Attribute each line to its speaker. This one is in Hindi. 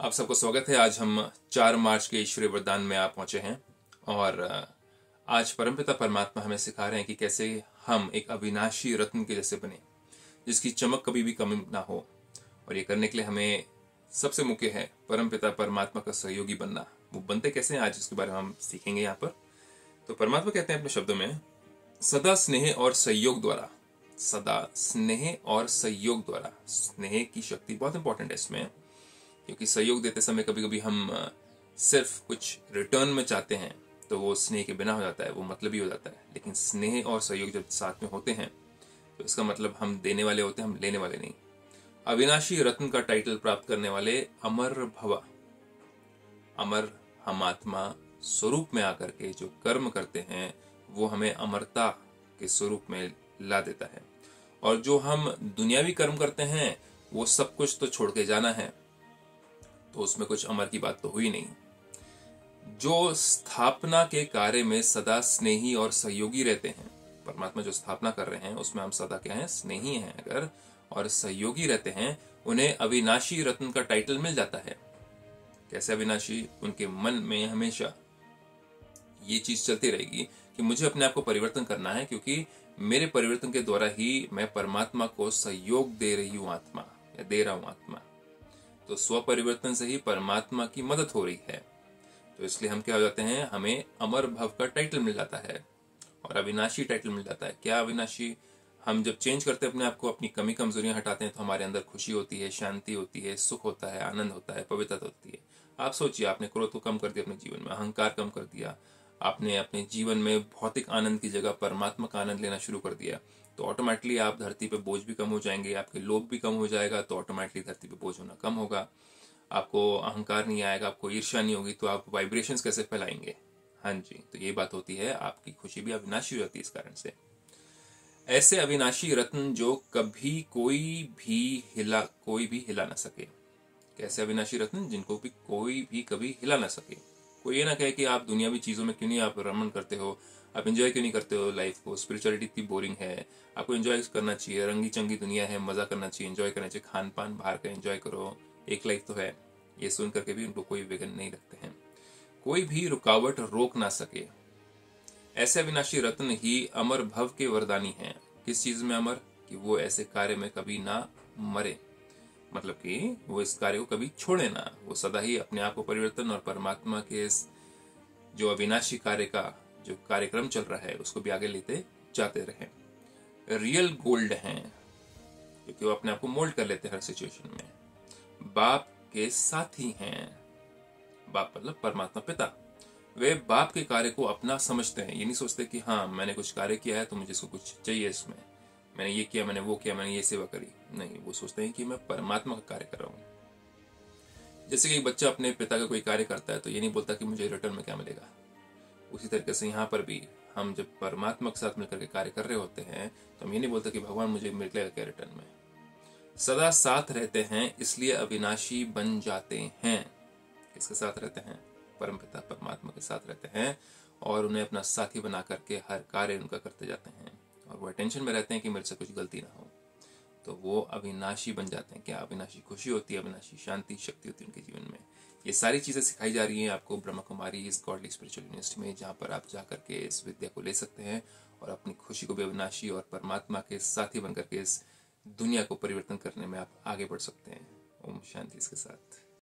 Speaker 1: आप सबको स्वागत है। आज हम चार मार्च के ईश्वरीय वरदान में आप पहुँचे हैं और आज परमपिता परमात्मा हमें सिखा रहे हैं कि कैसे हम एक अविनाशी रत्न के जैसे बने, जिसकी चमक कभी भी कमी ना हो। और ये करने के लिए हमें सबसे मुख्य है परमपिता परमात्मा का सहयोगी बनना। वो बनते कैसे हैं? आज इसके बारे में हम सीखेंगे यहाँ पर। तो परमात्मा कहते हैं अपने शब्दों में, सदा स्नेह और सहयोग द्वारा, सदा स्नेह और सहयोग द्वारा, स्नेह की शक्ति बहुत इंपॉर्टेंट है इसमें। क्योंकि सहयोग देते समय कभी कभी हम सिर्फ़ कुछ रिटर्न में चाहते हैं तो वो स्नेह के बिना हो जाता है, वो मतलब ही हो जाता है। लेकिन स्नेह और सहयोग जब साथ में होते हैं तो इसका मतलब हम देने वाले होते हैं, हम लेने वाले नहीं। अविनाशी रत्न का टाइटल प्राप्त करने वाले अमर भवा, अमर हम आत्मा स्वरूप में आकर के जो कर्म करते हैं, वो हमें अमरता के स्वरूप में ला देता है। और जो हम दुनियावी कर्म करते हैं, वो सब कुछ तो छोड़ के जाना है। तो उसमें कुछ अमर की बात तो हुई नहीं। जो स्थापना के कार्य में सदा स्नेही और सहयोगी रहते हैं, परमात्मा जो स्थापना कर रहे हैं, उसमें हम सदा क्या है? स्नेही हैं अगर, और सहयोगी रहते हैं, उन्हें अविनाशी रत्न का टाइटल मिल जाता है। कैसे अविनाशी? उनके मन में हमेशा ये चीज़ चलती रहेगी कि मुझे अपने आप को परिवर्तन करना है, क्योंकि मेरे परिवर्तन के द्वारा ही मैं परमात्मा को सहयोग दे रही हूँ आत्मा, या दे रहा हूँ आत्मा। तो स्व परिवर्तन से ही परमात्मा की मदद हो रही है। तो इसलिए हम क्या हो जाते हैं, हमें अमर भव का टाइटल मिल जाता है और अविनाशी टाइटल मिल जाता है। क्या अविनाशी? हम जब चेंज करते हैं अपने आप को, अपनी कमी कमजोरियाँ हटाते हैं तो हमारे अंदर खुशी होती है, शांति होती है, सुख होता है, आनंद होता है, पवित्रता होती है। आप सोचिए, आपने क्रोध को कम कर दिया अपने जीवन में, अहंकार कम कर दिया। आपने अपने जीवन में भौतिक आनंद की जगह परमात्मा का आनंद लेना शुरू कर दिया तो ऑटोमेटिकली आप धरती पे बोझ भी कम हो जाएँगे, आपके लोभ भी कम हो जाएगा तो ऑटोमेटिकली धरती पे बोझ होना कम होगा। आपको अहंकार नहीं आएगा, आपको ईर्ष्या नहीं होगी तो आप वाइब्रेशंस कैसे फैलाएँगे? हाँ जी तो ये बात होती है, आपकी खुशी भी अविनाशी हो जाती है इस कारण से। ऐसे अविनाशी रत्न जो कभी कोई भी हिला, कोई भी हिला ना सके। कैसे अविनाशी रत्न? जिनको भी कोई भी कभी हिला ना सके। कोई ये ना कहे कि आप दुनियावी चीज़ों में क्यों नहीं आप रमन करते हो? आप एंजॉय क्यों नहीं करते हो लाइफ को? स्पिरिचुअलिटी इतनी बोरिंग है। आपको एंजॉय करना चाहिए। रंगी चंगी दुनिया है, मज़ा करना चाहिए एंजॉय करना चाहिए। खान पान बाहर का एंजॉय करो। एक लाइफ तो है। ये सुन करके भी उनको कोई विघन नहीं रखते हैं। कोई भी रुकावट रोक ना सके। ऐसे अविनाशी रत्न ही अमर भव के वरदानी हैं। किस चीज़ में अमर? कि वो ऐसे कार्य में कभी ना मरे। मतलब कि वो इस कार्य को कभी छोड़े ना। वो सदा ही अपने आप को परिवर्तन और परमात्मा के इस जो अविनाशी कार्य का जो कार्यक्रम चल रहा है, उसको भी आगे लेते जाते रहे। रियल गोल्ड हैं, क्योंकि वो अपने आप को मोल्ड कर लेते हैं हर सिचुएशन में। बाप के साथी हैं। बाप मतलब परमात्मा पिता। वे बाप के कार्य को अपना समझते हैं। ये नहीं सोचते कि हाँ मैंने कुछ कार्य किया है तो मुझे इसको कुछ चाहिए इसमें। मैंने ये किया, मैंने वो किया, मैंने ये सेवा करी। नहीं, वो सोचते हैं कि मैं परमात्मा का कार्य कर रहा हूँ। जैसे कि बच्चा अपने पिता का कोई कार्य करता है तो ये नहीं बोलता कि मुझे रिटर्न में क्या मिलेगा। उसी तरीके से यहाँ पर भी हम जब परमात्मा के साथ मिलकर के कार्य कर रहे होते हैं तो हम ये नहीं बोलते कि भगवान मुझे मिलेगा क्या रिटर्न में। सदा साथ रहते हैं, इसलिए अविनाशी बन जाते हैं। किसके साथ रहते हैं? परम पिता परमात्मा के साथ रहते हैं और उन्हें अपना साथी बना करके हर कार्य उनका करते जाते हैं। और वो टेंशन में रहते हैं कि मेरे से कुछ गलती ना हो। तो वो अविनाशी बन जाते हैं। क्या अविनाशी खुशी होती है? अविनाशी शांति, शक्ति होती है उनके जीवन में। ये सारी चीज़ें सिखाई जा रही हैं आपको ब्रह्मा कुमारी इस गॉडली स्पिरिचुअल यूनिवर्सिटी में, जहाँ पर आप जा करके इस विद्या को ले सकते हैं और अपनी खुशी को भी अविनाशी और परमात्मा के साथी बनकर के इस दुनिया को परिवर्तन करने में आप आगे बढ़ सकते हैं। ओम शांति इसके साथ।